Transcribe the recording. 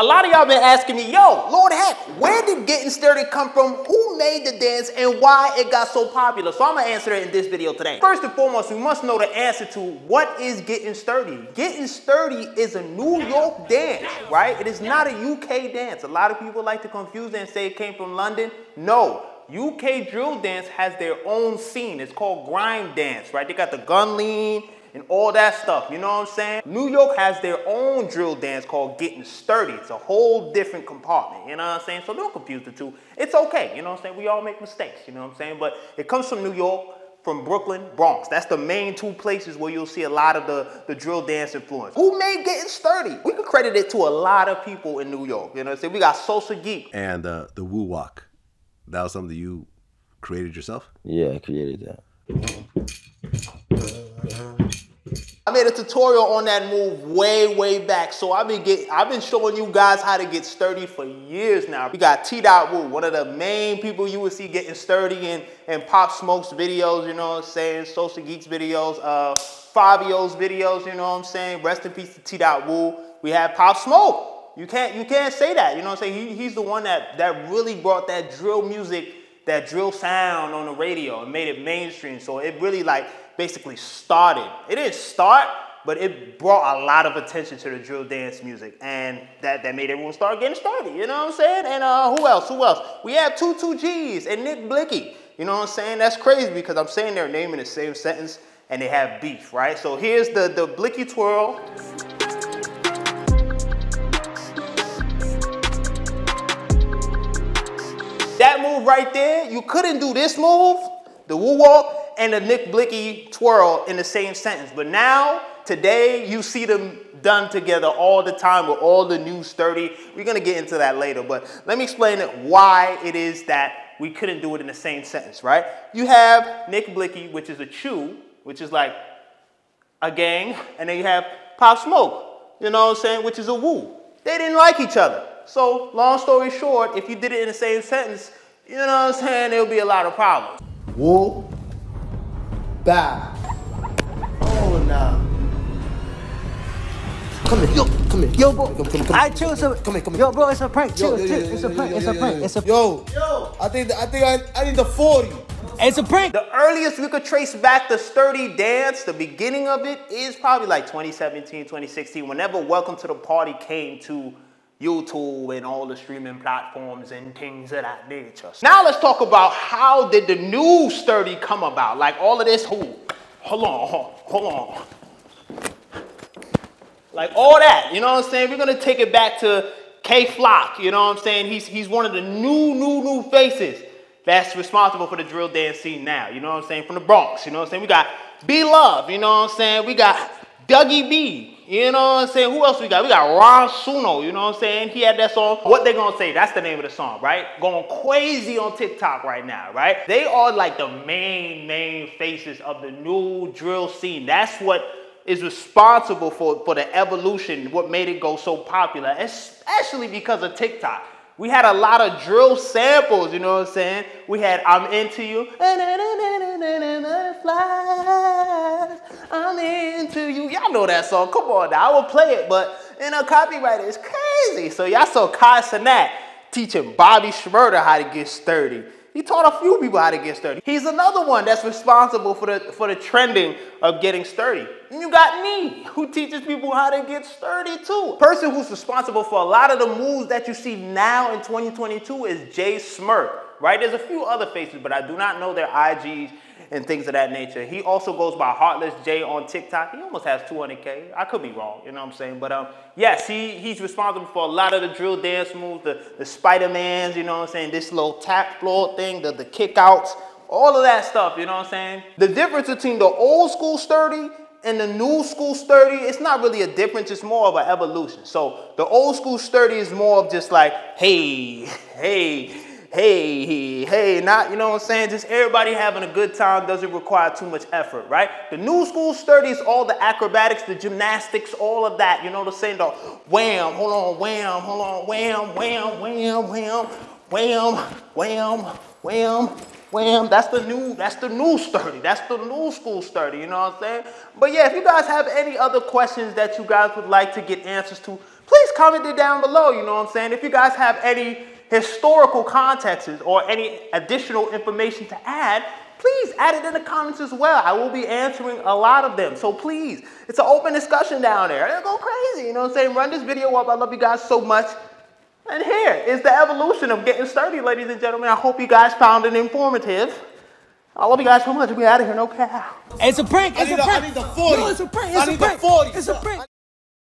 A lot of y'all been asking me, yo, Lord Hec, where did Getting Sturdy come from? Who made the dance and why it got so popular? So I'm gonna answer it in this video today. First and foremost, we must know the answer to what is Getting Sturdy. Getting Sturdy is a New York dance, right? It is not a UK dance. A lot of people like to confuse and say it came from London. No, UK drill dance has their own scene. It's called grime dance, right? They got the gun lean, and all that stuff, you know what I'm saying? New York has their own drill dance called Getting Sturdy. It's a whole different compartment, you know what I'm saying? So don't confuse the two. It's okay, you know what I'm saying? We all make mistakes, you know what I'm saying? But it comes from New York, from Brooklyn, Bronx. That's the main two places where you'll see a lot of the, the drill dance influence. Who made Getting Sturdy? We could credit it to a lot of people in New York, you know what I'm saying? We got Sosa Geek. And uh, the woo walk. That was something you created yourself? Yeah, I created that. I made a tutorial on that move way, way back. So I've been get, I've been showing you guys how to get sturdy for years now. We got TDot Woo, one of the main people you will see getting sturdy in, in Pop Smoke's videos, you know what I'm saying? Sosa Geek's videos, uh, Fivio's videos, you know what I'm saying? Rest in peace to TDot Woo. We have Pop Smoke. You can't, you can't say that, you know what I'm saying? He, he's the one that, that really brought that drill music, that drill sound on the radio and made it mainstream. So it really like basically started. It didn't start, but it brought a lot of attention to the drill dance music. And that, that made everyone start getting started, you know what I'm saying? And uh, who else, who else? We have 22Gz and Nick Blixky. You know what I'm saying? That's crazy because I'm saying their name in the same sentence and they have beef, right? So here's the, the Blixky twirl. Right there, you couldn't do this move, the woo walk, and the Nick Blixky twirl in the same sentence. But now, today, you see them done together all the time with all the new sturdy. We're gonna get into that later, but let me explain it why it is that we couldn't do it in the same sentence, right? You have Nick Blixky, which is a chew, which is like a gang, and then you have Pop Smoke, you know what I'm saying, which is a woo. They didn't like each other. So, long story short, if you did it in the same sentence, you know what I'm saying, there'll be a lot of problems. Woo, bow. Oh, no. Come here, yo, come here. Yo, bro. Come, come, come. I chill. So, Come here, come here. Yo, bro, it's a prank. Yo, Chill, yo, chill. yo, It's a prank. It's a prank. It's a. Prank. Yo, yo. I think I think I, I need the 40. It's a prank. The earliest we could trace back the sturdy dance, the beginning of it, is probably like 2017, 2016, whenever Welcome to the Party came to YouTube and all the streaming platforms and things of that nature. Now let's talk about how did the new sturdy come about? Like all of this, hold, hold on, hold, hold on. Like all that, you know what I'm saying? We're gonna take it back to Kay Flock, you know what I'm saying? He's, he's one of the new, new, new faces that's responsible for the drill dance scene now, you know what I'm saying? From the Bronx, you know what I'm saying? We got B Lovee, you know what I'm saying? We got Dougie B, you know what I'm saying? Who else we got? We got Ron Suno, you know what I'm saying? He had that song. What they gonna say? That's the name of the song, right? Going crazy on TikTok right now, right? They are like the main, main faces of the new drill scene. That's what is responsible for, for the evolution, what made it go so popular, especially because of TikTok. We had a lot of drill samples, you know what I'm saying? We had I'm Into You. I'm into you. Y'all know that song. Come on now. I will play it, but you know, copyright is crazy. So y'all saw Kai Cenat teaching Bobby Shmurda how to get sturdy. He taught a few people how to get sturdy. He's another one that's responsible for the for the trending of getting sturdy. And you got me, who teaches people how to get sturdy too. Person who's responsible for a lot of the moves that you see now in 2022 is Jay Smirk, right? There's a few other faces, but I do not know their IGs and things of that nature. He also goes by Heartless J on TikTok. He almost has 200K. I could be wrong, you know what I'm saying? But um, yes, he, he's responsible for a lot of the drill dance moves, the, the Spider-Mans, you know what I'm saying? This little tap floor thing, the, the kickouts, all of that stuff, you know what I'm saying? The difference between the old school sturdy and the new school sturdy, it's not really a difference, it's more of an evolution. So the old school sturdy is more of just like, hey, hey, hey, hey, not, you know what I'm saying? Just everybody having a good time doesn't require too much effort, right? The new school sturdy is all the acrobatics, the gymnastics, all of that, you know what I'm saying? The wham, hold on, wham, hold on, wham, wham, wham, wham, wham, wham, wham, wham. That's the new, that's the new sturdy. That's the new school sturdy, you know what I'm saying? But yeah, if you guys have any other questions that you guys would like to get answers to, please comment it down below. You know what I'm saying? If you guys have any historical contexts or any additional information to add, please add it in the comments as well. I will be answering a lot of them. So please, it's an open discussion down there. It'll go crazy. You know what I'm saying? Run this video up. I love you guys so much. And here is the evolution of getting sturdy, ladies and gentlemen. I hope you guys found it informative. I love you guys so much. We out of here. No cap. It's a prank. I It's need a the- I prank. need the 40. No, it's a prank. It's a need the prank. 40, It's a prank.